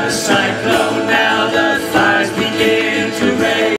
the sun.